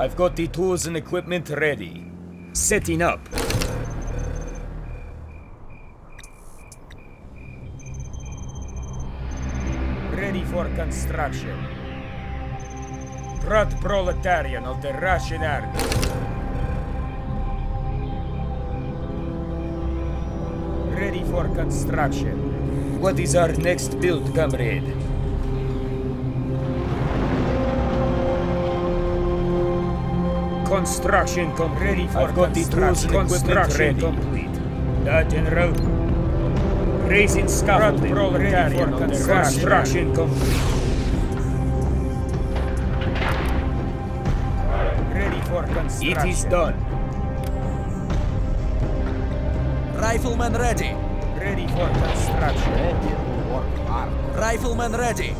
I've got the tools and equipment ready. Setting up. Ready for construction. Proud proletarian of the Russian army. Ready for construction. What is our next build, comrade? Construction com ready for I've got the tools and equipment ready. complete. Da, General. Raising scaffolding ready for construction complete. Ready for construction. It is done. Rifleman ready. Ready for construction. Ready to work hard. Rifleman ready.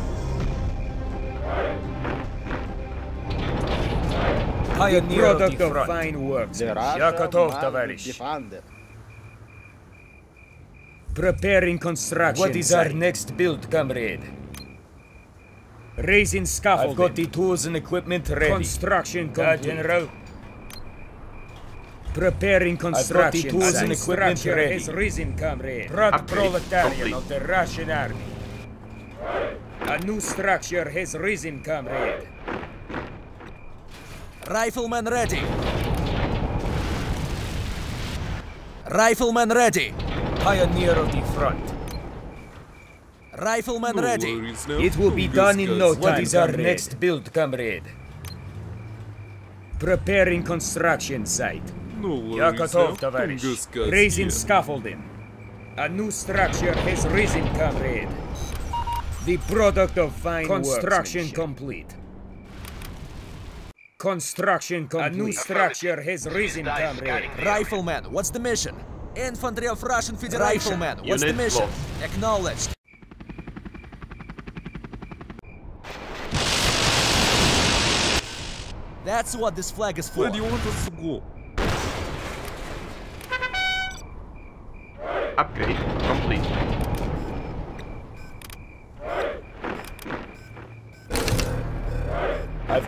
Pioneer product of, of fine works. The Я готов, Russian товарищ. defender. Preparing construction. What is our next build, comrade? Raising scaffolding. I've got the tools and equipment ready. Construction complete. General. Preparing construction. I've got the tools and equipment ready. has risen, comrade. Proud proletarian of the Russian army. A new structure has risen, comrade. Rifleman ready. Rifleman ready. Pioneer of the front. Rifleman ready. It will be done in no time. What is our next build, comrade? Preparing construction site. No Я worries готов, now. товарищ. Tunguska's Raising here. scaffolding. A new structure has risen, comrade. The product of fine Construction complete. Construction complete. A new structure has risen, comrade. Rifleman, what's the mission? Infantry of Russian Federation. Rifleman, what's the mission? lost. Acknowledged. That's what this flag is for. Where do you want us to go? Upgrade complete.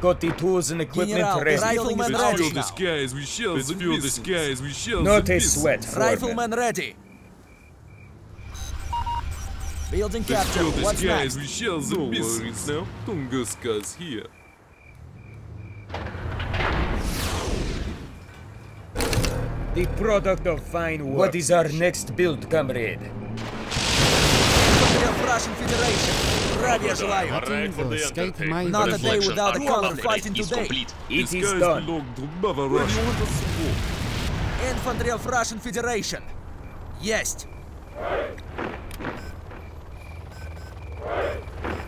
Got the tools and equipment General, ready. rifleman Let's ready fill the now. skies with shells Let's and fill the skies with shells Not and a sweat. Rifleman ready. Building Let's capture. What's skies next? with shells No and missiles. worries now. Tunguska's here. The product of fine work. What is our next build, comrade? Infantry of Russian Federation. Здравия желаю. Alright for the escape undertaking. my Not a day Reflection without a armor conflict upgrade fighting is today. complete. The It is skies done. belong to Bava Russia. Where do you want us to go? Infantry of Russian Federation. Есть.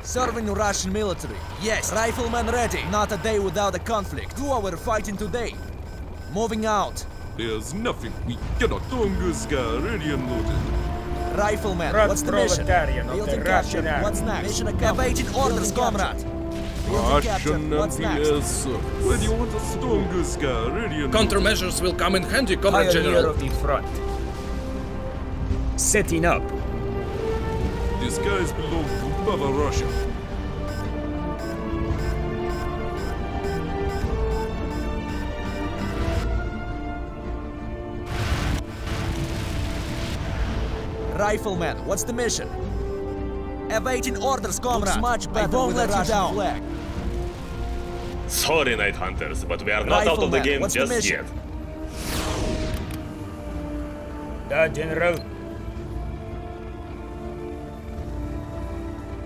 Serving Russian military. Yes. Rifleman ready. Not a day without a conflict. Who are we fighting today? Moving out. There's nothing we cannot. Tunguska ready and loaded. Rifleman, Proud what's the mission? proletarian of Building the capture. Russian army. What's next? Mission accomplished. Awaiting orders, comrade. Building capture. Russian What's next? MPS. Where do you want us to Tunguska ready and Countermeasures will come in handy, Comrade Pioneer General. of the front. Setting up. loaded. The skies belong to Bava Russia. Rifleman, what's the mission? Awaiting orders, comrade. much better I won't let you down. Flag. Sorry, Night Hunters, but we are not out of the game what's the just mission? yet. Da, General.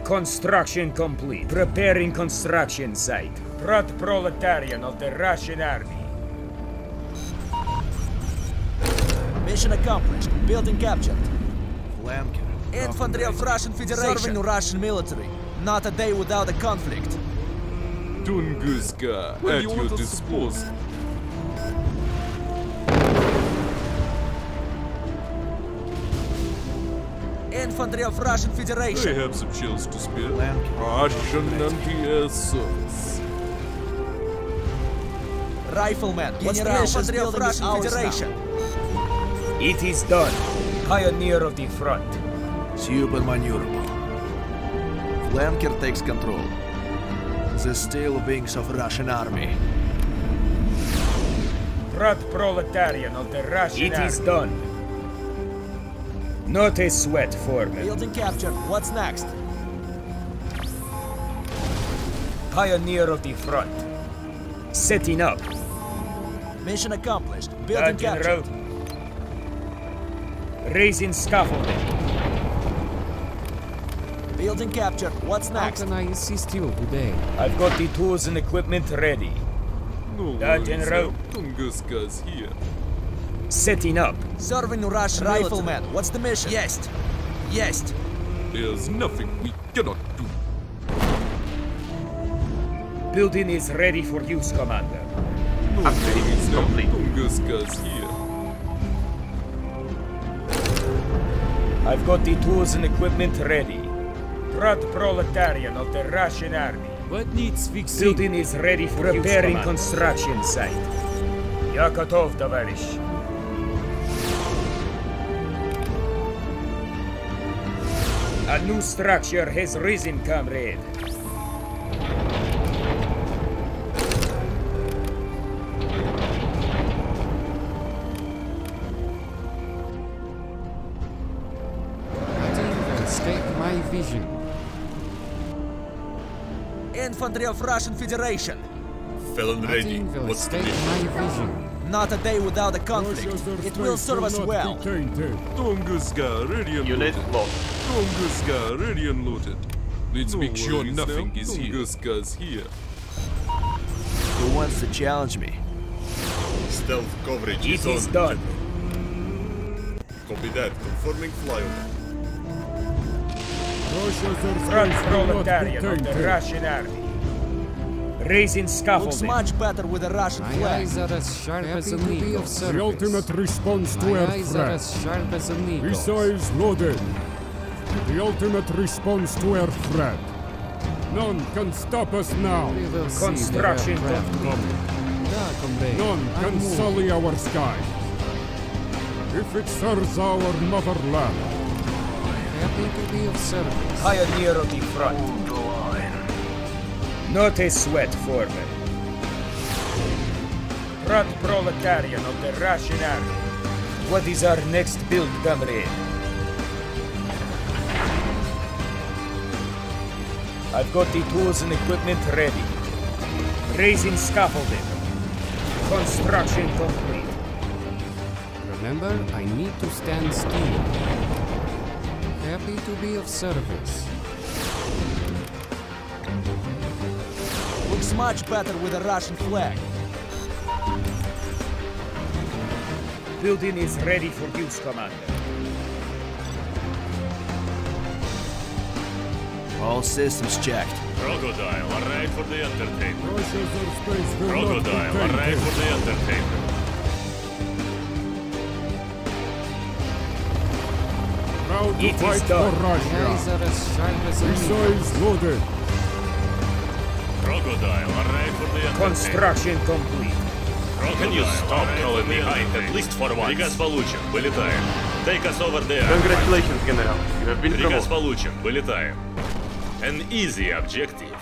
Construction complete. Preparing construction site. Proud proletarian of the Russian army. Mission accomplished. Building captured. Flanker. Infantry of Russian Federation. Serving Russian military. Not a day without a conflict. Tunguska Where at do you your want us to go? disposal. Infantry of Russian I Federation. have some chills to spare. Flanker. Russian MPS service. Rifleman. What's the Infantry of Russian Federation. It is done. Pioneer of the front. Super maneuverable. Flanker takes control. The steel wings of Russian army. Brat proletarian of the Russian army. It is done. Not a sweat, Foreman. Building captured. What's next? Pioneer of the front. Setting up. Mission accomplished. Building That in captured. route. Raising scaffolding. Building captured. What's How next? can I assist you today? I've got the tools and equipment ready. No That worries, in route. Uh, Tunguska's here. Setting up. Serving Russian rifleman. What's the mission? Yes. Yes. There's nothing we cannot do. Building is ready for use, Commander. No Upgrade worries, is complete. Tunguska's here. I've got the tools and equipment ready. Brat proletarian of the Russian army. What needs fixing? Building is ready for preparing construction site. Я готов, товарищ. A new structure has risen, comrade. Infantry of Russian Federation. Felon ready. What's the escape vision. Not a day without a conflict. It will serve us well. Tunguska ready and Unit loaded. lost. Tunguska ready and loaded. Let's No make sure nothing now. is here. Tunguska's here. Who wants to challenge me? Stealth coverage It is is on. done. Copy that. Confirming flyover. Front proletarian of the Russian army. Raising Looks much better with a Russian My flag. eyes are as sharp as an eagle. The ultimate response to My air eyes are threat. as sharp as an eagle. Missiles loaded. The ultimate response to air threat. None can stop us now. We will see the Construction complete. coming. Da. None I can move. sully our skies. If it serves our motherland, Happy to be of service. Pioneer of the front. Not a sweat, Foreman. Brat proletarian of the Russian army. What is our next build, comrade? I've got the tools and equipment ready. Raising scaffolding. Construction complete. Remember, I need to stand still. Happy to be of service. Looks much better with a Russian flag. Building is ready for use, Commander. All systems checked. Crocodile, arrive for the entertainment. Russia's airspace will Crocodile, arrive for the entertainment. Proud to It is fight done. for My eyes Russia. are as sharp as an eagle. Missiles loaded. Crocodile, arrive for the entertainment. Construction complete. Can you stop calling me height at least for once? Приказ получен, вылетаем. Take us over there. Congratulations, General. You have been Приказ promoted. получен, вылетаем. An easy objective.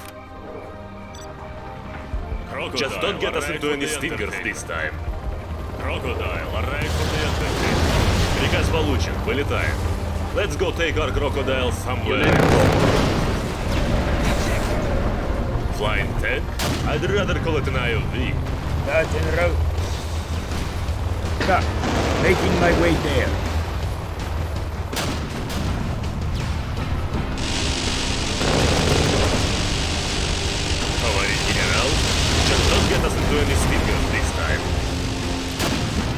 Just don't get us into any stingers this time. Crocodile, arrive for the entertainment. Приказ получен, вылетаем. Let's go take our crocodile somewhere. Flying Ted? I'd rather call it an IOV. That en route. Cut. Making my way there. Товарищ генерал, just don't get us into any stingers this time.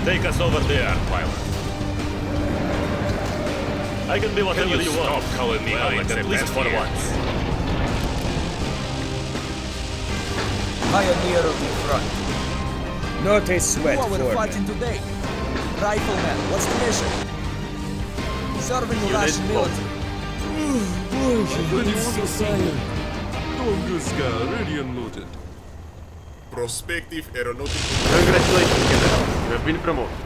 Take us over there, pilot. I can be whatever you, want. Stop calling me well, at least for once. Pioneer of the front. Not a sweat, Who are we Foreman. fighting today? Rifleman, what's the mission? Serving Russian military. Tunguska ready and loaded. Prospective aeronautical. Congratulations, General. You have been promoted.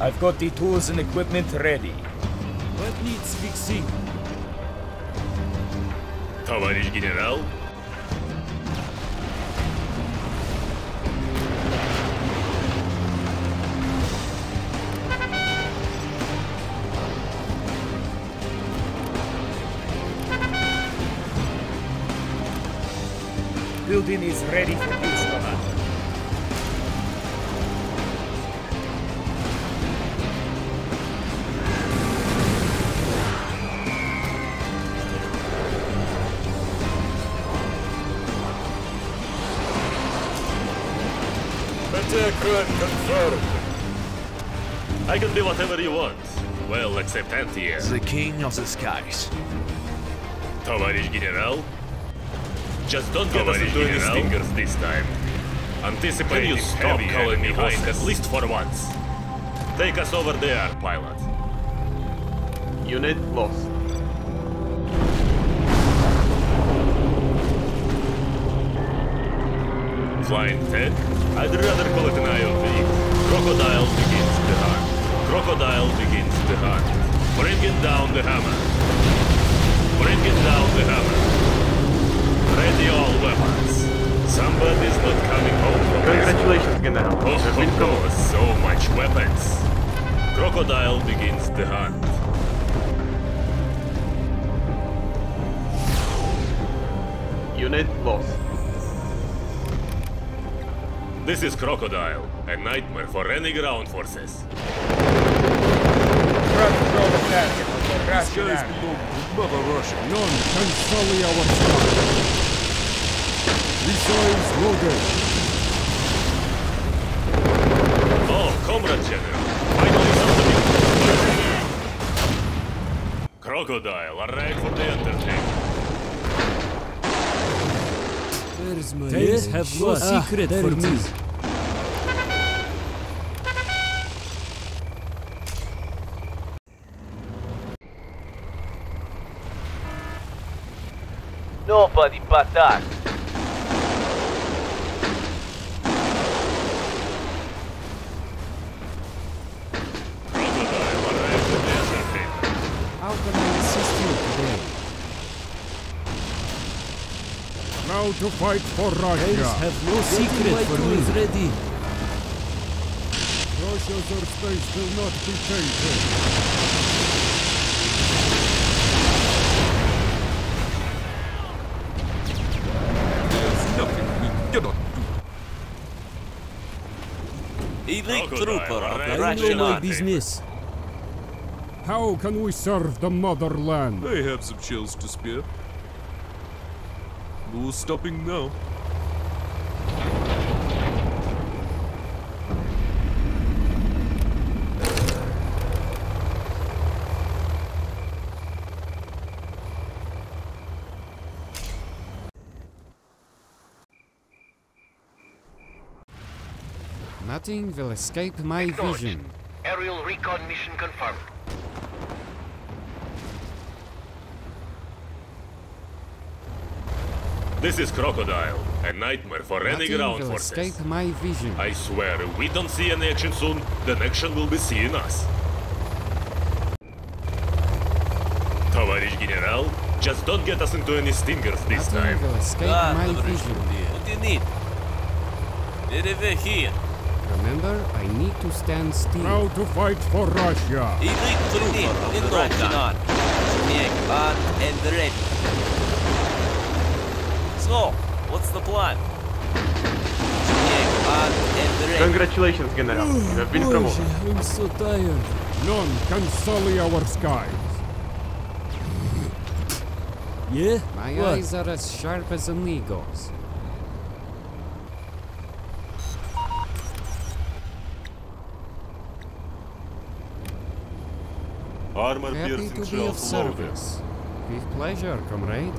I've got the tools and equipment ready. What needs fixing? Товарищ генерал, building is ready for its Commander. Confirmed. I can be whatever you want. Well, except anti-air, The king of the skies. Товарищ генерал, just don't get us into any stingers this time. Anticipate Can you stop calling me boss at least for once? Take us over there, pilot. Unit lost. Flying Ted? I'd rather call it an IOV. Crocodile begins the hunt. Crocodile begins the hunt. Bring it down the hammer. Bring it down the hammer. Ready all weapons. Somebody's not coming home from. Congratulations, General. You have been promoted. oh, so much weapons. Crocodile begins the hunt. Unit lost. This is Crocodile, a nightmare for any ground forces. Truck proletariat of the Russian Guys army. belong to Mother Russia. None can sully our sky. Missiles loaded. Oh, Comrade General, finally somebody. Crocodile, arrive for the entertainment. Where's my Things have no ah, secret for me. Nobody but us. Crocodile, arrive for the entertainment. How can I assist you today? Now to fight for Things Russia. have no secret for me. ready. Russia's airspace will not be taken. There's nothing we cannot do. Elite trooper of the I know Russian my army. business. How can we serve the motherland? I have some shells to spare. No stopping now. Nothing will escape my vision. Aerial recon mission confirmed. This is Crocodile, a nightmare for any Nothing ground will forces. escape my vision. I swear, if we don't see any action soon, then action will be seeing us. Товарищ генерал, just don't get us into any stingers this Nothing time. will escape Ah, my товарищ vision. командир. What do you need? Deliver here. Remember, I need to stand still. Now to fight for Russia. Elite trooper of the Russian army. Make armed and ready. So, what's the plan? Congratulations, General. Oh, you have been promoted. I'm so tired. None can sully our skies. Yeah? My what? eyes are as sharp as a needle's. Armor Happy to be of service. With pleasure, comrade.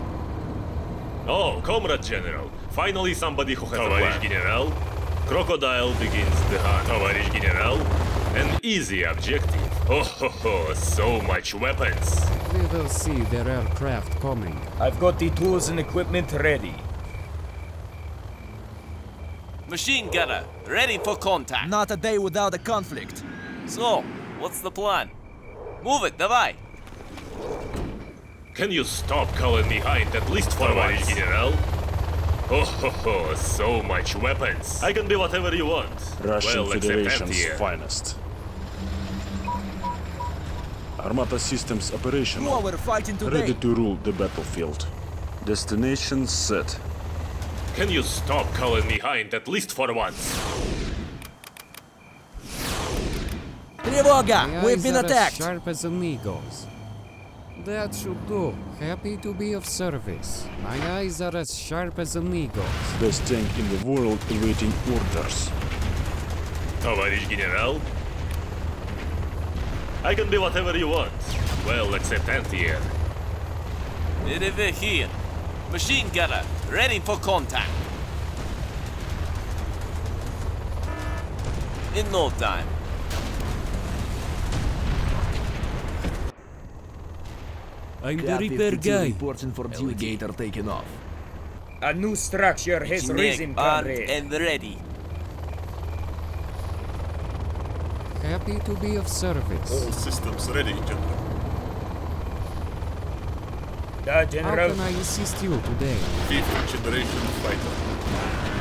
Oh, Comrade General, finally somebody who has Товарищ a plan. General, Crocodile begins the hunt. Товарищ General, an easy objective. Oh, ho, ho, so much weapons. We will see their aircraft coming. I've got the tools and equipment ready. Machine gunner, ready for contact. Not a day without a conflict. So, what's the plan? Move it, давай. Can you stop calling me Hind at least for Товарищ once? General? Oh, ho, ho, so much weapons. I can be whatever you want. Russian well, except Federation's anti-air. finest. Armata systems Who operational. are we fighting Ready today? to rule the battlefield. Destination set. Can you stop calling me Hind at least for once? Тревога! My We've eyes been are as attacked! sharp as an eagle's. That should do. Happy to be of service. My eyes are as sharp as an eagle's. Best tank in the world awaiting orders. Товарищ генерал? I can be whatever you want. Well, except anti-air. Over here. Machine gunner, ready for contact. In no time. I'm the repair guy. reporting for Delegator taking off. A new structure has risen, Engineer comrade. and ready. Happy to be of service. All systems ready, General. Da, How General. can I assist you today? Fifth generation fighter.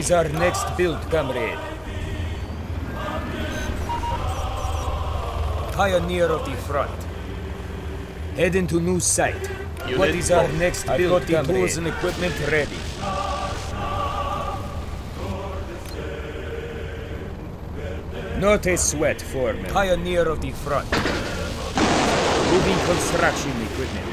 Is our next build, comrade? Pioneer of the front. Head into new site. what Unit is our next I've build, got the tools and equipment ready. Not a sweat, foreman. Pioneer of the front. Moving construction equipment.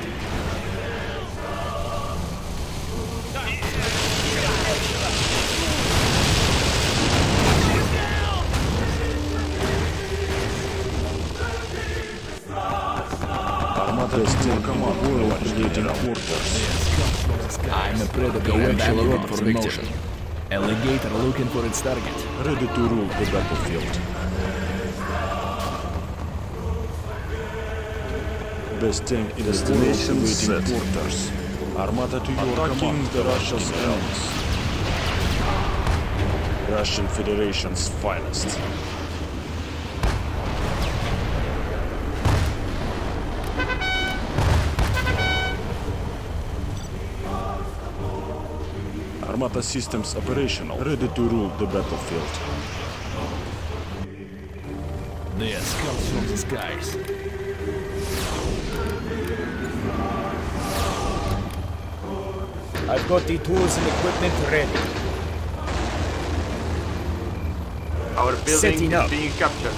Armata is in command, world awaiting orders. I'm a predator and I'm looking for motion. Alligator looking for its target. Ready to rule the battlefield. Best tank in the world awaiting orders. Armata to your command, the Russia's enemies. Russian Federation's finest. Armata systems operational, ready to rule the battlefield. They're scouts from the skies. I've got the tools and equipment ready. Our building Setting is being captured.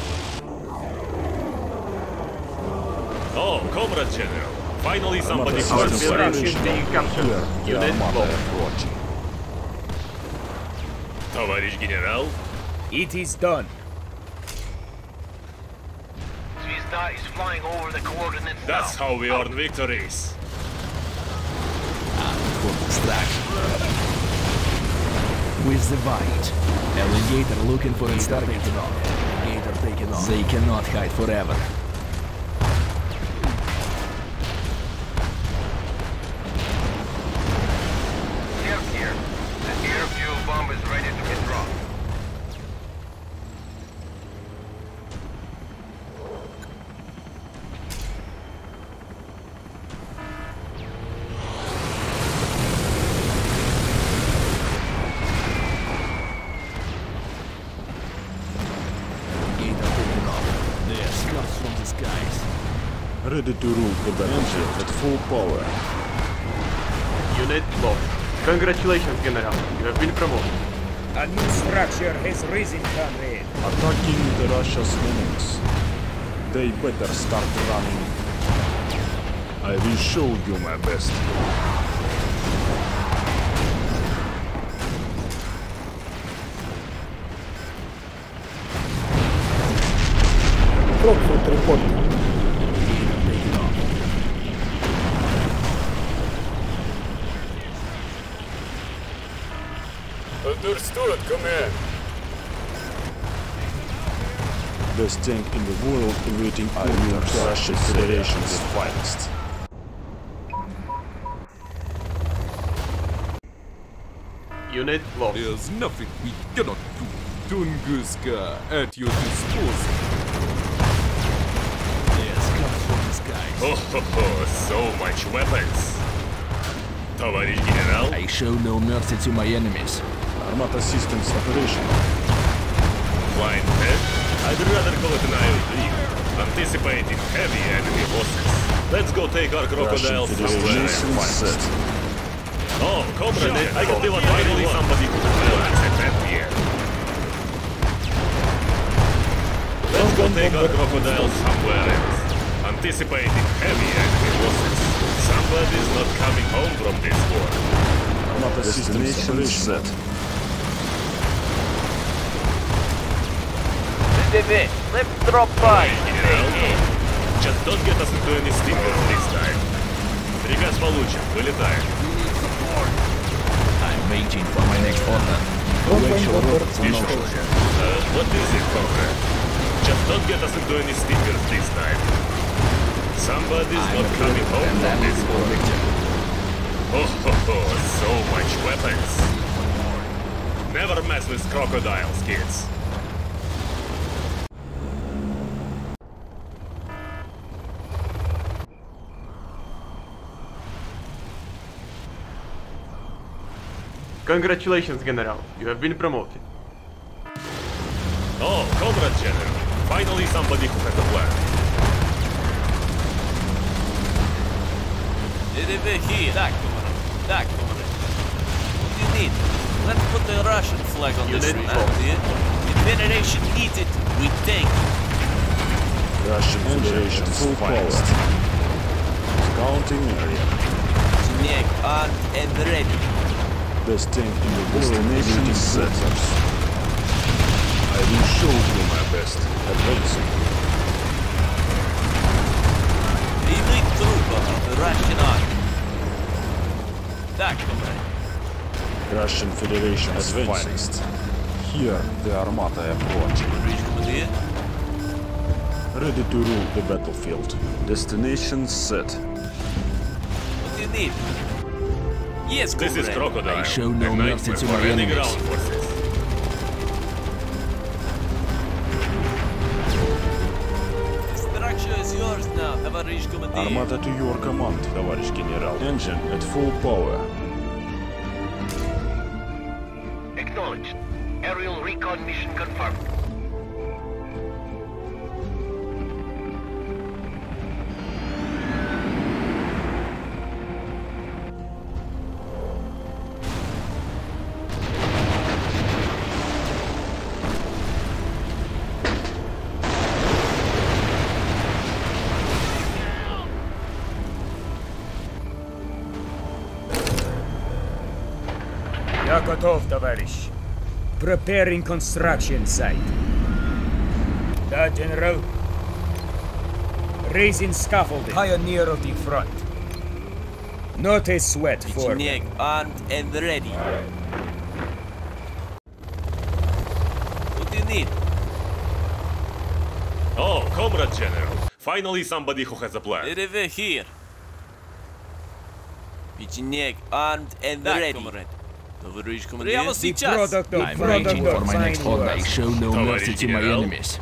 Oh, Comrade General. Finally somebody Armata Our who's systems building is operational. being captured. Here, the Unit Armata lost approaching. Товарищ генерал? It is done. Звезда is flying over the coordinates That's how we earn victories. For distraction. With the bite. Alligator looking for its target. Alligator taking off. They cannot hide forever. Ready to rule the battlefield at full power. Unit lost. Congratulations, General. You have been promoted. A new structure has risen, comrade. Attacking the Russia's enemies. They better start running. I will show you my best. Alligator taking Understood, command. Best tank in the world awaiting orders. Russian Federation's finest. Unit lost. There's nothing we cannot do. Tunguska at your disposal. They're scouts from the skies. Oh, ho, ho, so much weapons. Товарищ генерал? I show no mercy to my enemies. Armata systems operational. Flying head? I'd rather call it an IOD. Anticipating heavy enemy losses. Let's go take our crocodiles somewhere and Mission fight. set. Oh, comrade, I can be what finally somebody who well, that's a bad. Let's go take our crocodiles somewhere else. Anticipating heavy enemy losses. Somebody's not coming home from this war. Armata systems operational. set. VDV, let's drop by. Генерал? Just don't get us into any stingers this time. Приказ получен, вылетаем. I'm waiting for my next order. Actual robots on Visual. notion. Uh, what is it, comrade? Just don't get us into any stingers this time. Somebody's not coming home And from I'm this looking for war. victim. Oh, ho, ho, so much weapons. Never mess with crocodiles, kids. Congratulations, General. You have been promoted. Oh, Comrade General. Finally somebody who has a plan. Here, that comrade. That comrade. What do you need? Let's put the Russian flag on you this man. The Federation needs it. We take Russian Russian Federation's finest. Counting area. Snake armed and ready Best tank in the world. Nation set. I will show you my best. Advancing. Elite trooper of the Russian army. Так, комрад. Russian Federation's finest. Here, the Armata approach. Товарищ командир. Ready to rule the battlefield. Destination set. What do you need? Yes, This is. Crocodile. I show no mercy to my enemies. Armata to your command, товарищ генерал. Engine at full power. Acknowledged. Aerial recon mission confirmed. Preparing construction site. The General. Raising scaffolding. Pioneer of the front. Not a sweat for me. armed and ready. What do you need? Oh, Comrade General. Finally somebody who has a plan. Here. Pecheneg armed and Back, ready. Comrade. Товарищ командир. Прямо the сейчас. product of I'm product waiting of for my next fine order. I work. show no Товарищ mercy to my генерал. enemies.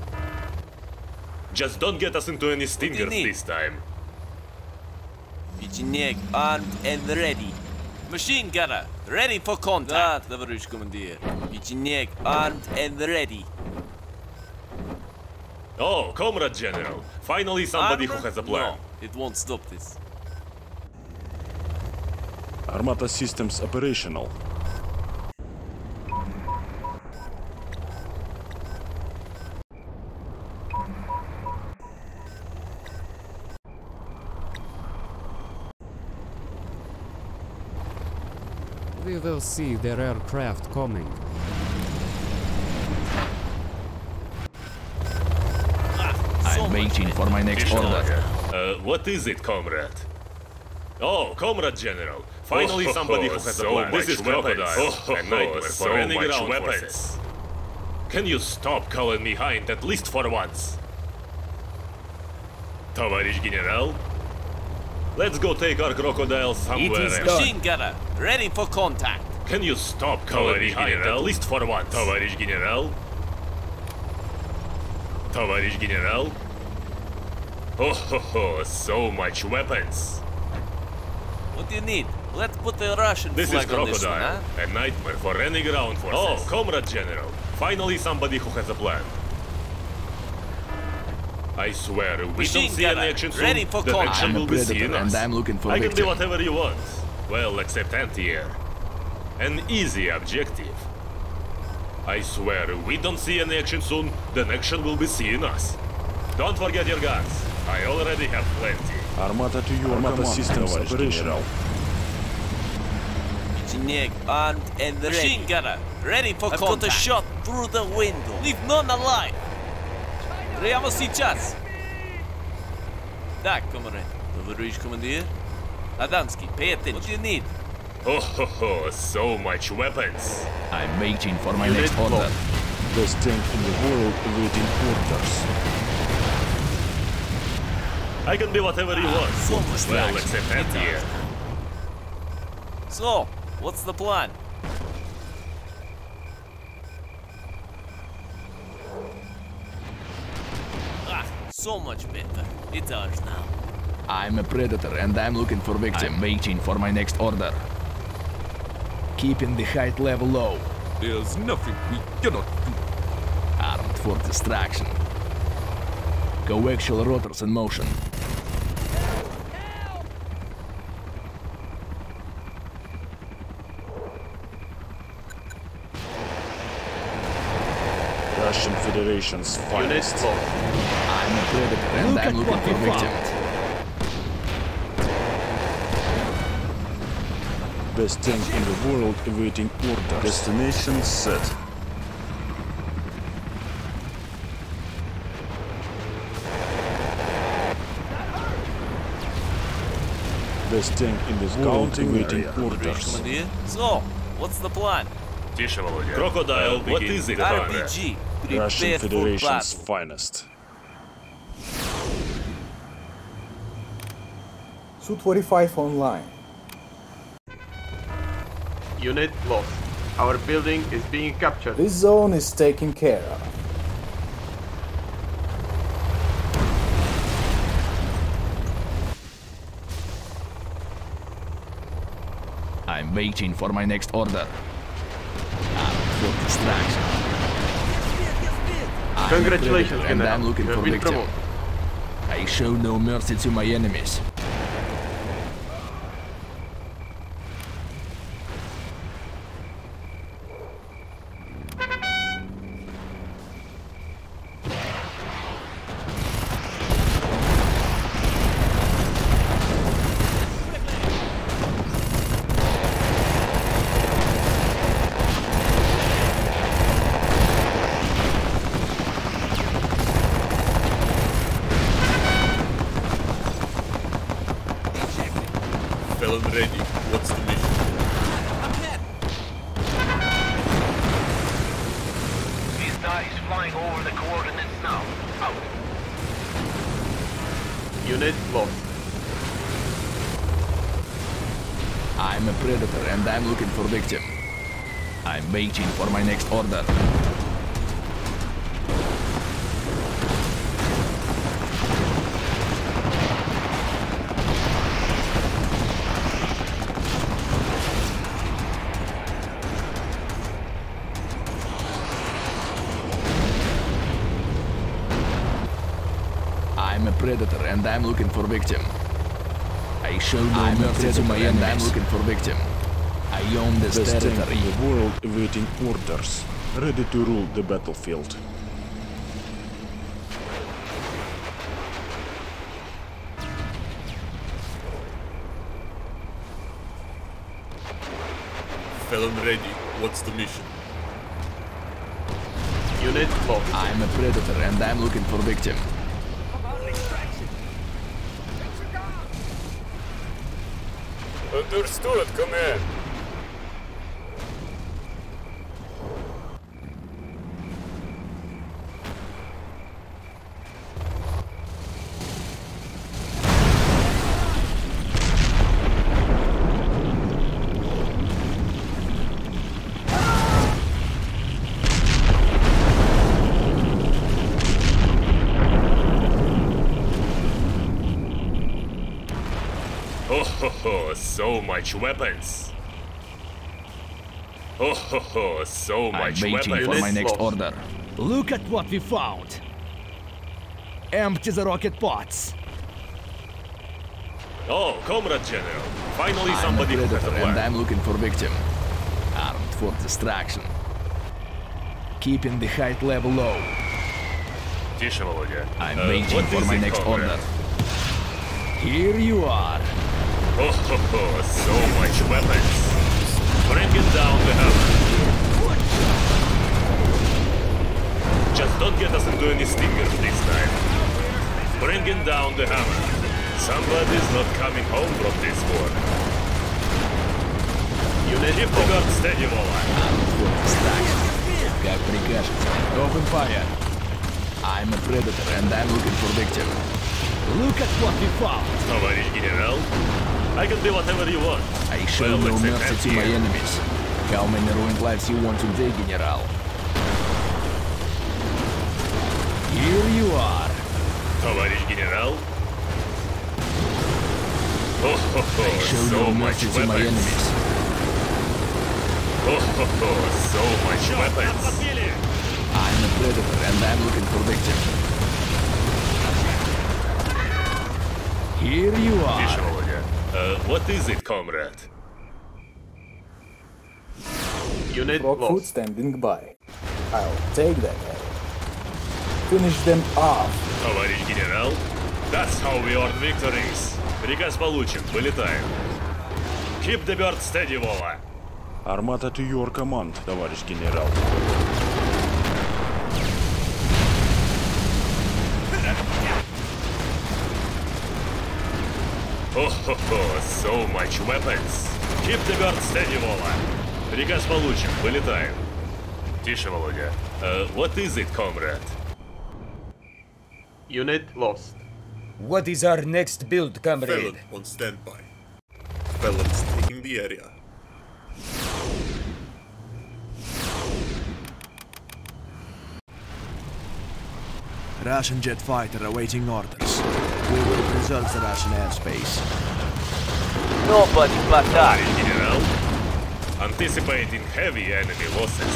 Just don't get us into any stingers need? this time. Печенек armed and ready. Machine gunner, ready for contact. Да, товарищ командир. Печенек armed and ready. Oh, Comrade General. Finally somebody who Armor? has a plan. No, it won't stop this. Armata systems operational. We will see their aircraft coming. I'm waiting for my next Vishnu. order. Uh, what is it, comrade? Oh, Comrade General. Finally Oh, somebody oh, who has so a plan. much This is weapons. Crocodile. Oh, a nightmare so for any much ground weapons. forces. Can you stop calling me Hind at least for once? Товарищ генерал? Let's go take our crocodiles somewhere is else. Machine gunner, ready for contact. Can you stop calling me Hind at least for once? Товарищ генерал? Товарищ генерал? Oh, ho, ho, so much weapons. What do you need? Let's put the Russian This flag is on this one, Crocodile, huh? a nightmare for any ground forces. Oh, Comrade General, finally somebody who has a plan. I swear, we don't see any action soon, ready for the action will be seeing us. And I'm looking for I can do whatever you want. Well, except anti-air. An easy objective. I swear, we don't see any action soon, then action will be seeing us. Don't forget your guns. I already have plenty. Armata to you, Armata systems operational. Engineer armed and ready. Machine gunner, ready for I've contact. I've got a shot through the window. Leave none alive. Прямо сейчас. Так, комрад. Товарищ командир. Adamski, pay attention. What do you need? Oh, ho, ho, so much weapons. I'm waiting for my Unit next order. lost. Best tank in the world awaiting orders. I can be whatever you want. so much well, action. except anti-air. So, what's the plan? So much better. It's ours now. I'm a predator and I'm looking for victim. I'm waiting for my next order. Keeping the height level low. There's nothing we cannot do. Armed for distraction. Coaxial rotors in motion. Russian Federation's Unit finest. I'm looking for. Best tank in the world awaiting orders. Destination set. Best tank in this world awaiting orders. So, what's the plan? Crocodile, what is it? RPG, Russian Federation's finest. Su-25 online. Unit lost. Our building is being captured. This zone is taken care of. I'm waiting for my next order. Armed for distraction. I'm Congratulations, predator and I'm looking for been victim. I show no mercy to my enemies. Predator and I'm looking for victim. I show no I'm a mercy to my predator and enemies. I'm looking for victim. I own this Best territory. in the world awaiting orders. Ready to rule the battlefield. Felon ready. What's the mission? Unit lost. I'm a predator and I'm looking for victim. Understood, command. Oh ho ho, so much weapons. Oh ho ho, so I'm much waiting weapons. for my next order. Look at what we found. Empty the rocket pods. Oh, Comrade General. Finally I'm somebody a who has a predator and plan. I'm looking for victim. Armed for distraction. Keeping the height level low. Тише, Володя. I'm Uh, waiting what for is my it, next comrade? order. Here you are. Oh ho ho, so much weapons. Bringing down the hammer. Just don't get us into any stingers this time. Bringing down the hammer. Somebody's not coming home from this war. Unit Keep the guard steady, Vola. For distraction. Как прикажете. Open fire. I'm a predator and I'm looking for victim. Look at what we found. Товарищ генерал, I can do whatever you want. I show Well, no mercy to my enemies. How many ruined lives you want today, General? Here you are. Товарищ генерал. Oh ho ho, I show so no much mercy to my weapons. enemies. Oh ho ho, so much weapons. I'm a predator and I'm looking for victim. Here you are. Володя. Uh, what is it, comrade? Unit Rockfoot lost. standing by. I'll take that head. Finish them off. Товарищ генерал, that's how we earn victories. Приказ получен, вылетаем. Keep the bird steady, Вова. Армата to your command, товарищ генерал. Oh ho ho, so much weapons. Keep the bird steady, Вова. Приказ получен, вылетаем. Тише, Володя. Uh, what is it, comrade? Unit lost. What is our next build, comrade? Felon on standby. Felons taking the area. Russian jet fighter awaiting orders. We will preserve the Russian airspace. Nobody but us. General. Anticipating heavy enemy losses.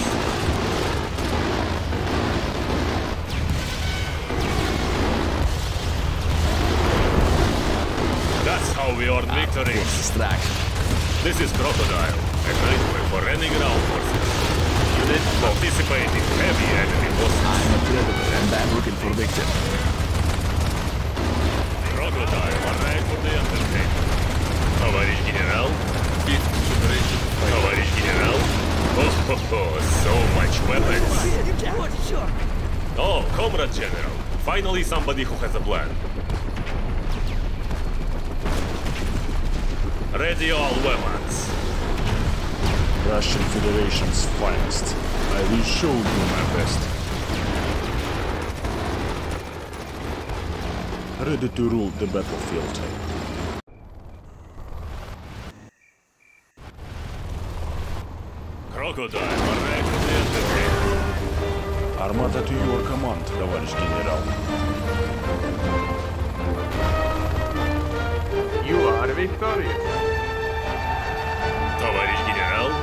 That's how we earn ah, victory. This is Crocodile, a nightmare for any ground forces. Unit anticipating heavy enemy losses. I'm a and I'm looking for victims. Crocodile, arrive for the entertainment. Товарищ генерал? Товарищ генерал? Oh, ho, ho, so much weapons. Oh, Comrade General. Finally somebody who has a plan. Ready all weapons. Russian Federation's finest. I will show you my best. ready to rule the battlefield. Armata to your command, товарищ General. You are victorious. Товарищ General.